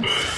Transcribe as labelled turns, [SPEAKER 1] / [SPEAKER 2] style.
[SPEAKER 1] you